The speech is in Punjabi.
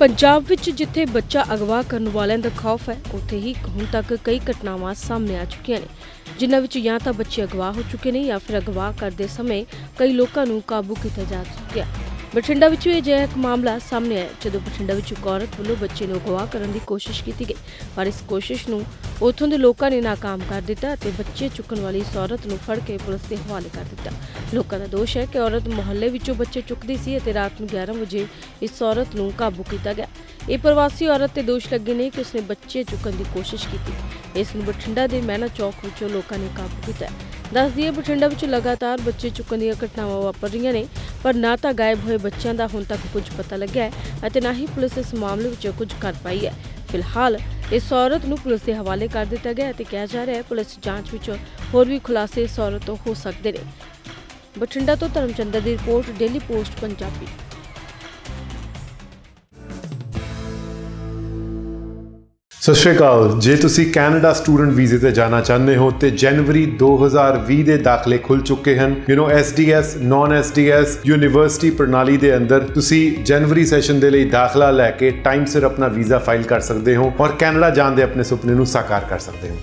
ਪੰਜਾਬ ਵਿੱਚ ਜਿੱਥੇ ਬੱਚਾ ਅਗਵਾ ਕਰਨ ਵਾਲਿਆਂ ਦਾ ਖੌਫ ਹੈ, ਉੱਥੇ ਹੀ ਹੁਣ ਤੱਕ ਕਈ ਘਟਨਾਵਾਂ ਸਾਹਮਣੇ ਆ ਚੁੱਕੀਆਂ ਨੇ। ਜਿਨ੍ਹਾਂ ਵਿੱਚ ਜਾਂ ਤਾਂ ਬੱਚੇ ਅਗਵਾ ਹੋ ਚੁੱਕੇ ਨੇ ਜਾਂ ਫਿਰ ਅਗਵਾ ਕਰਦੇ ਸਮੇਂ ਕਈ ਲੋਕਾਂ ਨੂੰ ਕਾਬੂ ਕੀਤਾ ਜਾ ਚੁੱਕਿਆ। ਬਠਿੰਡਾ ਵਿੱਚ ਵੀ ਅਜਿਹਾ ਇੱਕ ਮਾਮਲਾ ਸਾਹਮਣੇ ਆਇਆ ਜਦੋਂ ਬਠਿੰਡਾ ਵਿੱਚ ਇੱਕ ਔਰਤ ਵੱਲੋਂ ਬੱਚੇ ਨੂੰ ਅਗਵਾ ਕਰਨ ਦੀ ਕੋਸ਼ਿਸ਼ ਕੀਤੀ ਗਈ। ਪਰ ਇਸ ਕੋਸ਼ਿਸ਼ ਨੂੰ ਉੱਥੋਂ ਦੇ ਲੋਕਾਂ ਨੇ ਨਾਕਾਮ ਕਰ ਦਿੱਤਾ ਅਤੇ ਬੱਚੇ ਚੁੱਕਣ ਵਾਲੀ ਇਸ ਔਰਤ ਨੂੰ ਫੜ ਕੇ ਪੁਲਿਸ ਦੇ ਹਵਾਲੇ ਕਰ ਦਿੱਤਾ। ਲੋਕਾਂ ਦਾ ਦੋਸ਼ ਹੈ ਕਿ ਔਰਤ ਮੁਹੱਲੇ ਵਿੱਚੋਂ ਬੱਚੇ ਚੁੱਕਦੀ ਸੀ ਅਤੇ ਰਾਤ ਨੂੰ 11 ਵਜੇ ਇਸ ਔਰਤ ਨੂੰ ਕਾਬੂ ਕੀਤਾ ਗਿਆ। ਇਹ ਪ੍ਰਵਾਸੀ ਔਰਤ ਤੇ ਦੋਸ਼ ਲੱਗੇ ਨੇ ਕਿ ਉਸਨੇ ਬੱਚੇ ਚੁੱਕਣ ਦੀ ਕੋਸ਼ਿਸ਼ ਕੀਤੀ। ਇਸ ਨੂੰ ਬਠਿੰਡਾ ਦੇ ਮਹਿਣਾ ਚੌਕ ਵਿੱਚੋਂ ਲੋਕਾਂ ਨੇ ਕਾਬੂ ਕੀਤਾ ਹੈ। ਦੱਸ ਦਈਏ, ਬਠਿੰਡਾ ਵਿੱਚ ਲਗਾਤਾਰ ਬੱਚੇ ਚੁੱਕਣ ਦੀਆਂ ਘਟਨਾਵਾਂ ਵਾਪਰ ਰਹੀਆਂ ਨੇ। ਪਰ ਨਾ ਤਾਂ ਗਾਇਬ ਹੋਏ ਬੱਚਿਆਂ ਦਾ ਹੁਣ ਤੱਕ ਕੁਝ ਪਤਾ ਲੱਗਿਆ ਹੈ ਅਤੇ ਨਾ ਹੀ ਪੁਲਿਸ ਇਸ ਮਾਮਲੇ ਵਿੱਚ ਕੁਝ ਕਰ ਪਾਈ ਹੈ। ਫਿਲਹਾਲ ਇਸ ਔਰਤ ਨੂੰ ਪੁਲਿਸ ਦੇ ਹਵਾਲੇ ਕਰ ਦਿੱਤਾ ਗਿਆ ਅਤੇ ਕਿਹਾ ਜਾ ਰਿਹਾ ਹੈ ਪੁਲਿਸ ਜਾਂਚ ਵਿੱਚ ਹੋਰ ਵੀ ਖੁਲਾਸੇ ਇਸ ਔਰਤ ਤੋਂ ਹੋ ਸਕਦੇ ਨੇ। ਬਠਿੰਡਾ ਤੋਂ ਧਰਮਚੰਦਰ ਦੀ ਰਿਪੋਰਟ, ਡੇਲੀ ਪੋਸਟ, ਪੰਜਾਬੀ। ਸਤਿ ਸ਼੍ਰੀ ਅਕਾਲ। ਜੇ ਤੁਸੀਂ ਕੈਨੇਡਾ ਸਟੂਡੈਂਟ ਵੀਜ਼ੇ ਤੇ ਜਾਣਾ ਚਾਹੁੰਦੇ ਹੋ, ਤੇ ਜਨਵਰੀ 2020 ਦੇ ਦਾਖਲੇ ਖੁੱਲ ਚੁੱਕੇ ਹਨ। You know SDS non SDS university ਪ੍ਰਣਾਲੀ ਦੇ ਅੰਦਰ ਤੁਸੀਂ ਜਨਵਰੀ ਸੈਸ਼ਨ ਦੇ ਲਈ ਦਾਖਲਾ ਲੈ ਕੇ ਟਾਈਮ ਸਿਰ ਆਪਣਾ ਵੀਜ਼ਾ ਫਾਈਲ ਕਰ ਸਕਦੇ ਹੋ ਔਰ ਕੈਨੇਡਾ ਜਾਣ ਦੇ ਆਪਣੇ ਸੁਪਨੇ ਨੂੰ ਸਾਕਾਰ ਕਰ ਸਕਦੇ ਹੋ।